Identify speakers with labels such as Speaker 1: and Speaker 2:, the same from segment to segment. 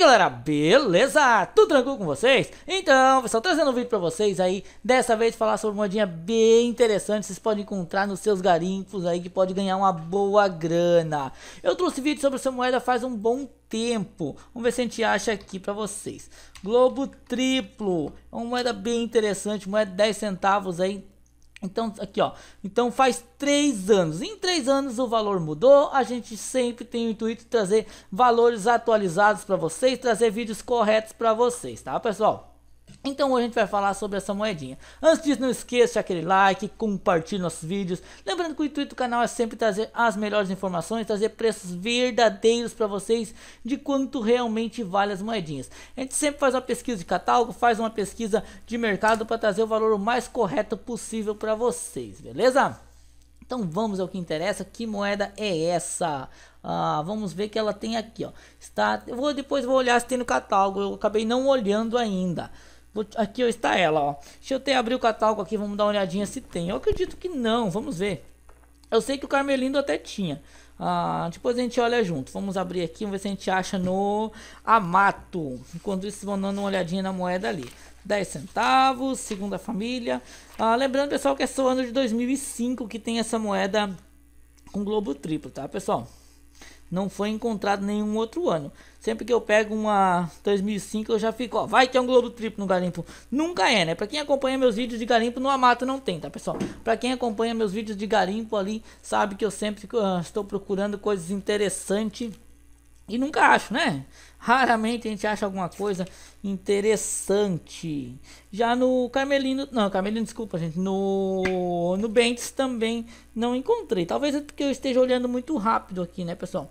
Speaker 1: galera, beleza? Tudo tranquilo com vocês? Então, pessoal, trazendo um vídeo pra vocês aí Dessa vez falar sobre uma moedinha bem interessante Vocês podem encontrar nos seus garimpos aí Que pode ganhar uma boa grana Eu trouxe vídeo sobre essa moeda faz um bom tempo Vamos ver se a gente acha aqui pra vocês Globo triplo uma moeda bem interessante, moeda de 10 centavos aí então, aqui ó, então faz três anos, em três anos o valor mudou, a gente sempre tem o intuito de trazer valores atualizados para vocês, trazer vídeos corretos para vocês, tá pessoal? Então hoje a gente vai falar sobre essa moedinha. Antes disso, não esqueça aquele like, compartilhe nossos vídeos. Lembrando que o intuito do canal é sempre trazer as melhores informações, trazer preços verdadeiros para vocês de quanto realmente vale as moedinhas. A gente sempre faz uma pesquisa de catálogo, faz uma pesquisa de mercado para trazer o valor o mais correto possível para vocês, beleza? Então vamos ao que interessa, que moeda é essa? Ah, vamos ver que ela tem aqui, ó. Está, eu vou depois vou olhar se tem no catálogo. Eu acabei não olhando ainda. Aqui está ela, ó. Deixa eu até abrir o catálogo aqui, vamos dar uma olhadinha se tem. Eu acredito que não, vamos ver. Eu sei que o Carmelindo até tinha. Ah, depois a gente olha junto. Vamos abrir aqui, vamos ver se a gente acha no Amato. Enquanto isso, vão dando uma olhadinha na moeda ali. 10 centavos, segunda família. Ah, lembrando, pessoal, que é só ano de 2005 que tem essa moeda com globo triplo, tá, pessoal? Não foi encontrado nenhum outro ano. Sempre que eu pego uma 2005 eu já fico, ó, vai é um globo triplo no garimpo. Nunca é, né? Para quem acompanha meus vídeos de garimpo no Amato não tem, tá, pessoal? Para quem acompanha meus vídeos de garimpo ali, sabe que eu sempre uh, estou procurando coisas interessantes e nunca acho, né? Raramente a gente acha alguma coisa interessante. Já no Carmelino, não, Carmelino, desculpa, gente. No no Bentes também não encontrei. Talvez é porque eu esteja olhando muito rápido aqui, né, pessoal?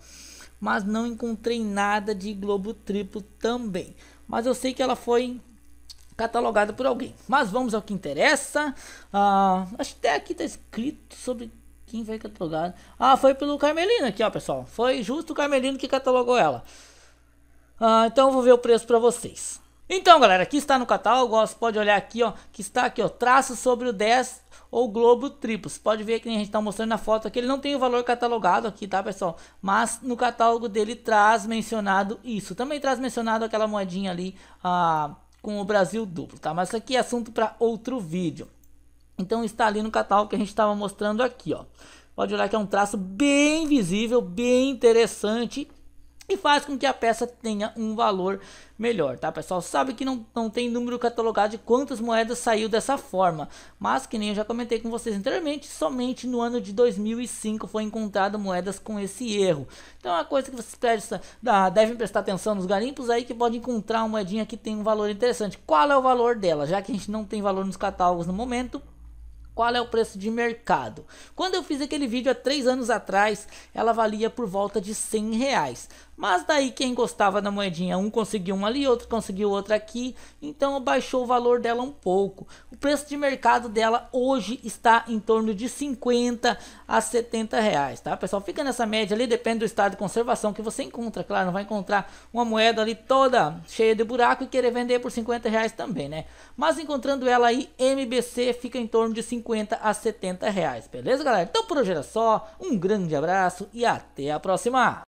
Speaker 1: Mas não encontrei nada de globo triplo também. Mas eu sei que ela foi catalogada por alguém. Mas vamos ao que interessa. Ah, acho que até aqui está escrito sobre quem foi catalogado? Ah, foi pelo Carmelino aqui, ó, pessoal. Foi justo o Carmelino que catalogou ela. Ah, então vou ver o preço para vocês. Então, galera, aqui está no catálogo, você pode olhar aqui, ó, que está aqui, ó, traço sobre o 10 ou globo triplo. Você pode ver que a gente está mostrando na foto aqui, ele não tem o valor catalogado aqui, tá, pessoal? Mas no catálogo dele traz mencionado isso. Também traz mencionado aquela moedinha ali, ah, com o Brasil duplo, tá? Mas isso aqui é assunto para outro vídeo. Então está ali no catálogo que a gente estava mostrando aqui, ó. Pode olhar que é um traço bem visível, bem interessante e faz com que a peça tenha um valor melhor, tá pessoal? Sabe que não, não tem número catalogado de quantas moedas saiu dessa forma, mas que nem eu já comentei com vocês anteriormente, somente no ano de 2005 foi encontrado moedas com esse erro. Então é uma coisa que vocês devem prestar atenção nos garimpos aí que pode encontrar uma moedinha que tem um valor interessante. Qual é o valor dela? Já que a gente não tem valor nos catálogos no momento, qual é o preço de mercado. Quando eu fiz aquele vídeo há três anos atrás, ela valia por volta de 100 reais. Mas daí quem gostava da moedinha, um conseguiu um ali, outro conseguiu outra aqui, então baixou o valor dela um pouco. O preço de mercado dela hoje está em torno de 50 a 70 reais, tá pessoal? Fica nessa média ali, depende do estado de conservação que você encontra, claro, não vai encontrar uma moeda ali toda cheia de buraco e querer vender por 50 reais também, né? Mas encontrando ela aí, MBC fica em torno de 50 a 70 reais, beleza galera? Então por hoje era só, um grande abraço e até a próxima!